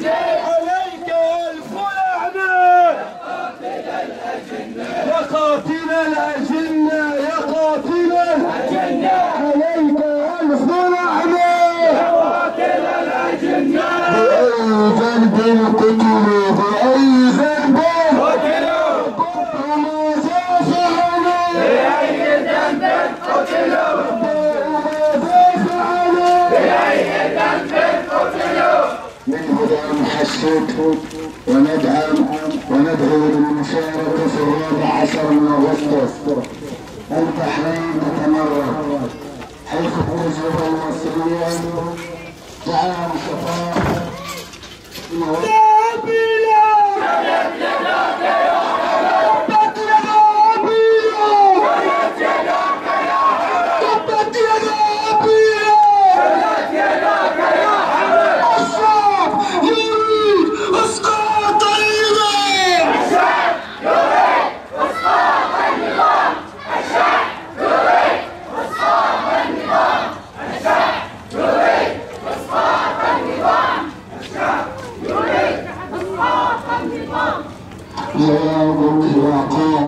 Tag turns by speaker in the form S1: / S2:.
S1: عليك الفلعنة يا قاتل الأجنة يا قاتل الأجنة. يا قاتل الأجنة عليك الفلعنة يا قاتل الأجنة. بأي ذنب قتلوا. بأي ذنب قتلوا قتلوا دافعنا بأي ذنب قتلوا دافعنا بأي ذنب منه دعم حسيت وندعم وندعو للمشاركة في الرابع عشر من أغسطس. البحرين تتمرد حيث توجد المصريين دعم شفاء يا رب العقاب